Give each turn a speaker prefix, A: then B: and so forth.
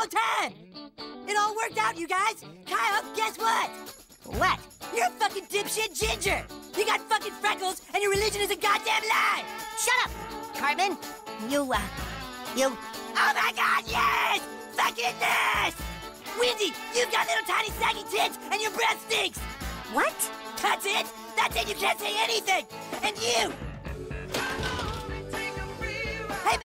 A: whole time. It all worked out, you guys. Kyle, guess what?
B: What?
A: You're a fucking dipshit ginger. You got fucking freckles, and your religion is a goddamn lie.
B: Shut up, Cartman. You, uh, you...
A: Oh my god, yes! Fucking this! Wendy, you've got little tiny saggy tits, and your breath stinks.
B: What?
A: That's it. That's it. You can't say anything. And you,